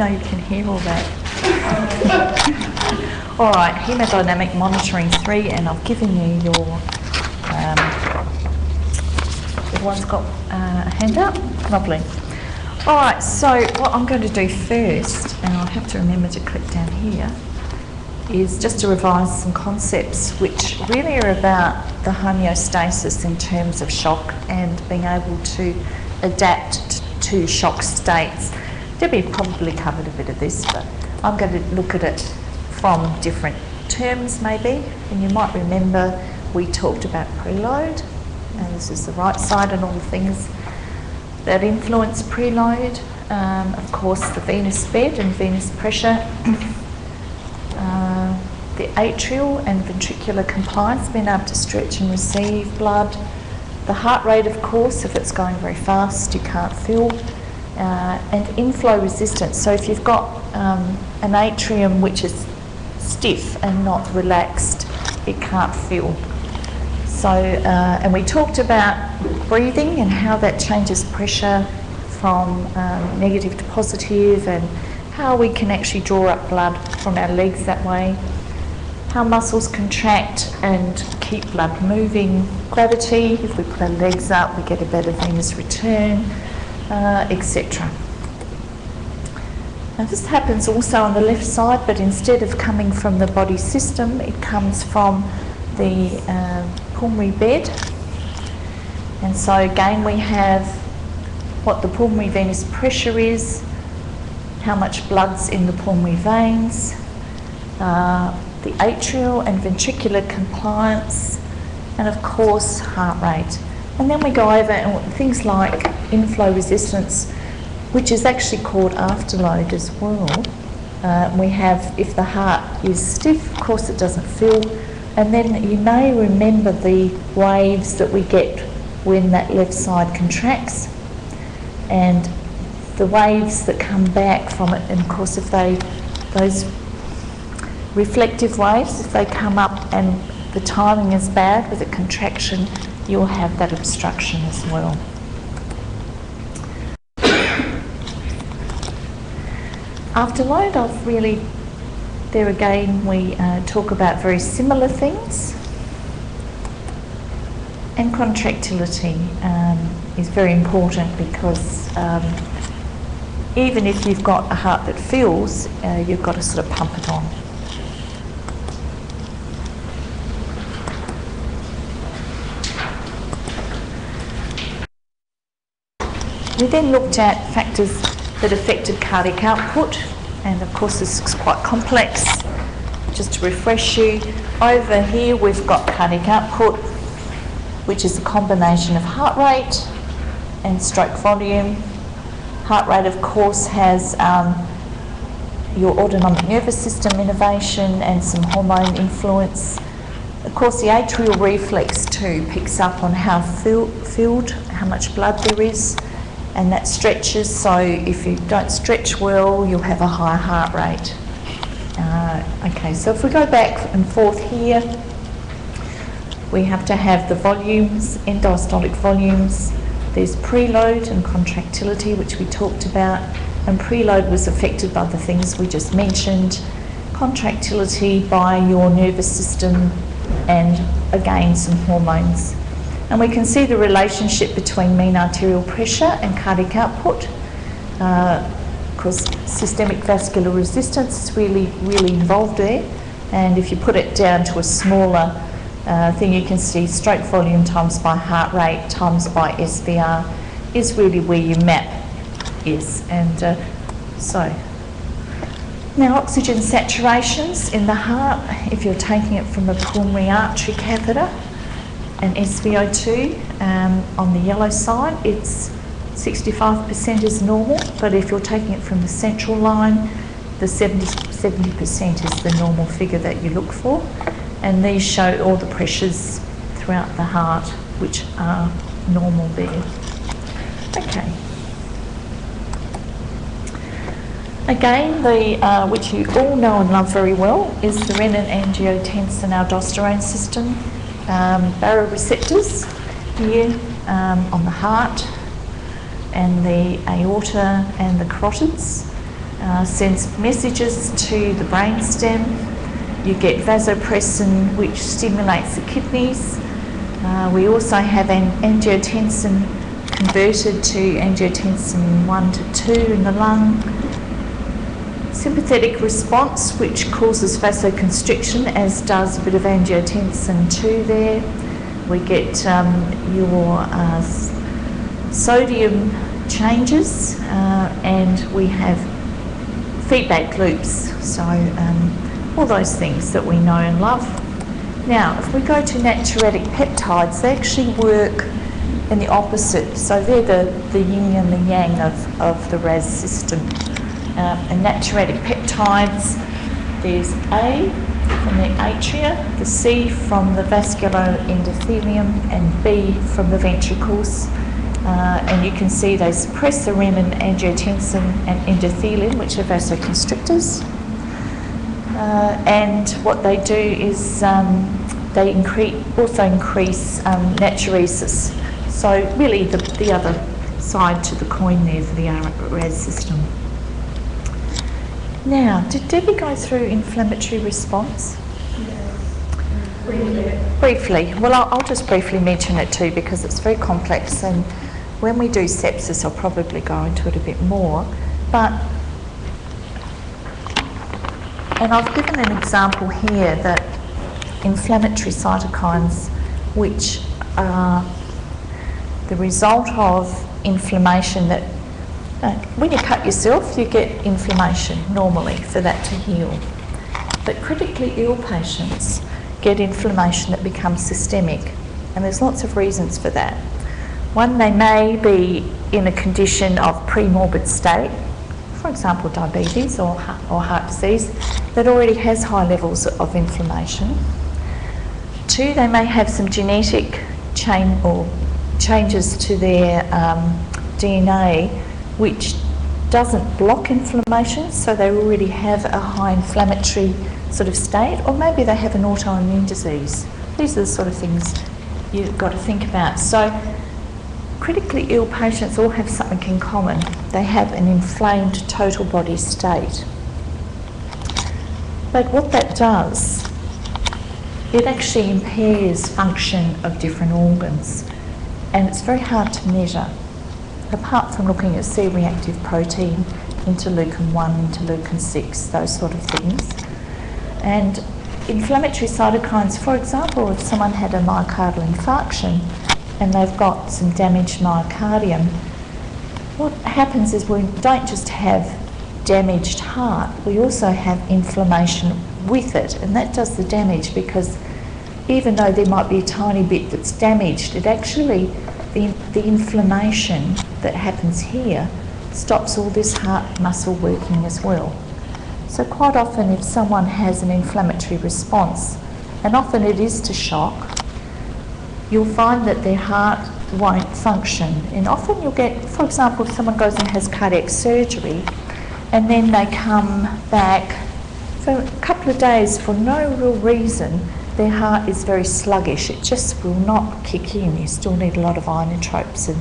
know you can hear all that. all right, hemodynamic monitoring three, and I've given you your. Um, everyone's got uh, a handout? Lovely. All right, so what I'm going to do first, and I'll have to remember to click down here, is just to revise some concepts which really are about the homeostasis in terms of shock and being able to adapt to shock states. Debbie probably covered a bit of this, but I'm going to look at it from different terms maybe. And you might remember we talked about preload, and this is the right side and all the things that influence preload. Um, of course, the venous bed and venous pressure, uh, the atrial and ventricular compliance, being able to stretch and receive blood, the heart rate, of course, if it's going very fast, you can't feel, uh, and inflow resistance. So if you've got um, an atrium which is stiff and not relaxed, it can't fill. So, uh, and we talked about breathing and how that changes pressure from um, negative to positive and how we can actually draw up blood from our legs that way, how muscles contract and keep blood moving, gravity, if we put our legs up, we get a better venous return, uh, etc. Now this happens also on the left side, but instead of coming from the body system, it comes from the uh, pulmonary bed. And so again we have what the pulmonary venous pressure is, how much blood's in the pulmonary veins, uh, the atrial and ventricular compliance, and of course heart rate. And then we go over things like inflow resistance, which is actually called afterload as well. Uh, we have, if the heart is stiff, of course it doesn't fill, and then you may remember the waves that we get when that left side contracts and the waves that come back from it. And of course, if they, those reflective waves, if they come up and the timing is bad with a contraction, you'll have that obstruction as well. Afterload, I've really there again, we uh, talk about very similar things. And contractility um, is very important because um, even if you've got a heart that feels, uh, you've got to sort of pump it on. Then looked at factors that affected cardiac output and of course this is quite complex. Just to refresh you, over here we've got cardiac output, which is a combination of heart rate and stroke volume. Heart rate, of course, has um, your autonomic nervous system innervation and some hormone influence. Of course, the atrial reflex too picks up on how filled, how much blood there is and that stretches. So if you don't stretch well, you'll have a high heart rate. Uh, okay, so if we go back and forth here, we have to have the volumes, end diastolic volumes. There's preload and contractility, which we talked about, and preload was affected by the things we just mentioned. Contractility by your nervous system, and again some hormones. And we can see the relationship between mean arterial pressure and cardiac output. uh, systemic vascular resistance is really, really involved there. And if you put it down to a smaller uh, thing, you can see stroke volume times by heart rate times by SVR is really where your map is. And uh, so, now oxygen saturations in the heart, if you're taking it from a pulmonary artery catheter, and SVO2 um, on the yellow side, it's 65% is normal, but if you're taking it from the central line, the 70, 70% is the normal figure that you look for. And these show all the pressures throughout the heart, which are normal there. Okay. Again, the, uh, which you all know and love very well, is the renin-angiotensin aldosterone system um, baroreceptors here um, on the heart and the aorta and the carotids. uh, sends messages to the brainstem. You get vasopressin, which stimulates the kidneys. Uh, we also have an angiotensin converted to angiotensin 1 to 2 in the lung. Sympathetic response, which causes vasoconstriction, as does a bit of angiotensin 2 there. We get um, your uh, sodium changes uh, and we have feedback loops. So, um, all those things that we know and love. Now, if we go to natriuretic peptides, they actually work in the opposite. So they're the, the yin and the yang of, of the RAS system. Um, and natriuretic peptides, there's A from the atria, the C from the vascular endothelium, and B from the ventricles. Uh, and you can see they suppress the renin, angiotensin, and endothelium, which are vasoconstrictors. Uh, and what they do is um, they increase, also increase um, natriuresis. So really the, the other side to the coin there for the RAS system. Now, did Debbie go through inflammatory response? Briefly. Briefly. Well, I'll, I'll just briefly mention it too because it's very complex and when we do sepsis I'll probably go into it a bit more. But, and I've given an example here that inflammatory cytokines which are the result of inflammation that when you cut yourself you get inflammation normally for that to heal. But critically ill patients get inflammation that becomes systemic and there's lots of reasons for that. One, they may be in a condition of pre-morbid state, for example diabetes or, or heart disease, that already has high levels of inflammation. Two, they may have some genetic chain or changes to their um, DNA which doesn't block inflammation, so they already have a high inflammatory sort of state, or maybe they have an autoimmune disease. These are the sort of things you've got to think about. So, critically ill patients all have something in common. They have an inflamed total body state. But what that does, it actually impairs function of different organs, and it's very hard to measure apart from looking at C-reactive protein, interleukin 1, interleukin 6, those sort of things. And inflammatory cytokines, for example, if someone had a myocardial infarction and they've got some damaged myocardium, what happens is we don't just have damaged heart, we also have inflammation with it, and that does the damage because even though there might be a tiny bit that's damaged, it actually, the, the inflammation that happens here stops all this heart muscle working as well. So quite often if someone has an inflammatory response, and often it is to shock, you'll find that their heart won't function. And often you'll get, for example, if someone goes and has cardiac surgery, and then they come back for a couple of days for no real reason, their heart is very sluggish. It just will not kick in. You still need a lot of inotropes and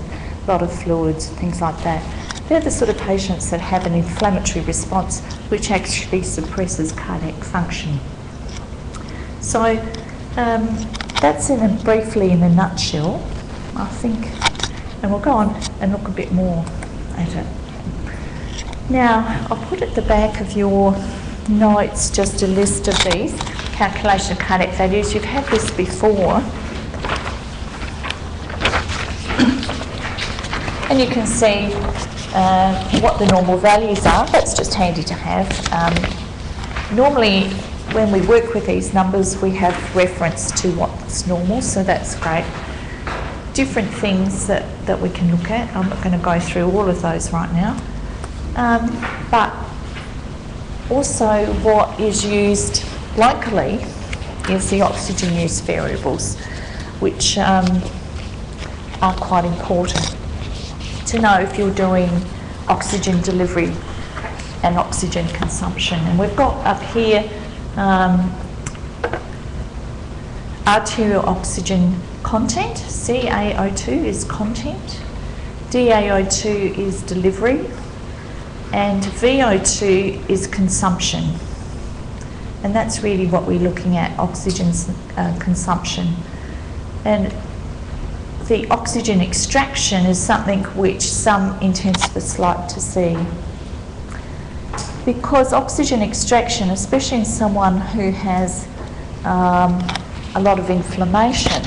lot of fluids things like that. They're the sort of patients that have an inflammatory response which actually suppresses cardiac function. So um, that's in a, briefly in a nutshell, I think, and we'll go on and look a bit more at it. Now, I'll put at the back of your notes just a list of these calculation of cardiac values. You've had this before. And you can see uh, what the normal values are. That's just handy to have. Um, normally, when we work with these numbers, we have reference to what's normal, so that's great. Different things that, that we can look at. I'm not going to go through all of those right now. Um, but also, what is used locally is the oxygen use variables, which um, are quite important to know if you're doing oxygen delivery and oxygen consumption. And we've got up here um, arterial oxygen content, CaO2 is content, DaO2 is delivery, and VO2 is consumption. And that's really what we're looking at, oxygen uh, consumption. And the oxygen extraction is something which some intensivists like to see. Because oxygen extraction, especially in someone who has um, a lot of inflammation,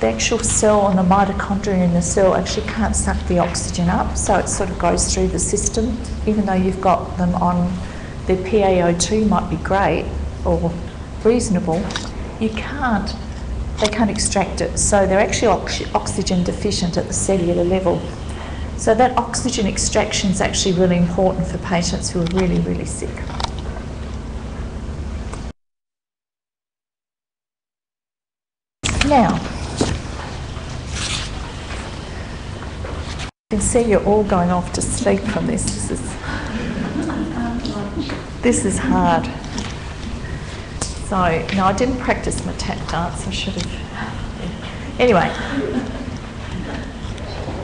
the actual cell and the mitochondria in the cell actually can't suck the oxygen up, so it sort of goes through the system, even though you've got them on their PaO2 might be great or reasonable, you can't, they can't extract it. So they're actually ox oxygen deficient at the cellular level. So that oxygen extraction is actually really important for patients who are really, really sick. Now, you can see you're all going off to sleep from this. This is, this is hard. So, no, I didn't practice my tap dance. I should have. Anyway.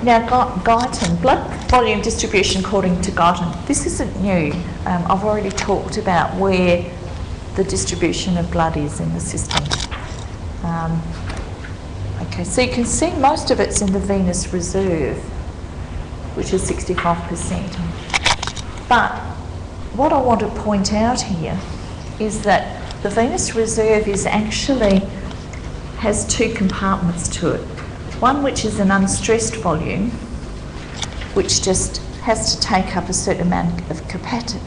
Now, Guyton, blood volume distribution according to Guyton. This isn't new. Um, I've already talked about where the distribution of blood is in the system. Um, okay, so you can see most of it's in the venous reserve which is 65%. But what I want to point out here is that the venous reserve is actually has two compartments to it. One which is an unstressed volume, which just has to take up a certain amount of capacity.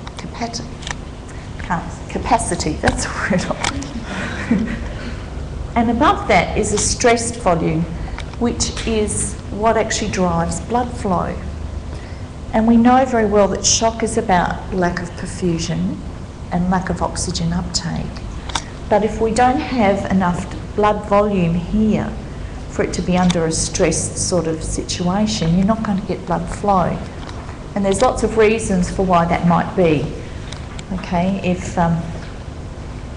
capacity, that's a word. and above that is a stressed volume, which is what actually drives blood flow. And we know very well that shock is about lack of perfusion and lack of oxygen uptake. But if we don't have enough blood volume here for it to be under a stressed sort of situation, you're not going to get blood flow. And there's lots of reasons for why that might be. Okay, if, um,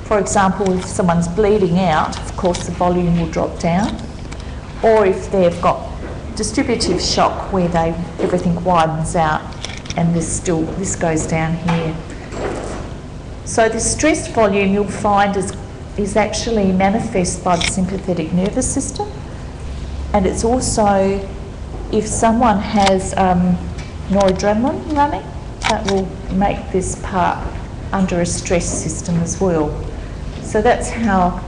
for example, if someone's bleeding out, of course the volume will drop down. Or if they've got distributive shock where they everything widens out and this still this goes down here. So the stress volume you'll find is is actually manifest by the sympathetic nervous system and it's also if someone has um, noradrenaline running that will make this part under a stress system as well. So that's how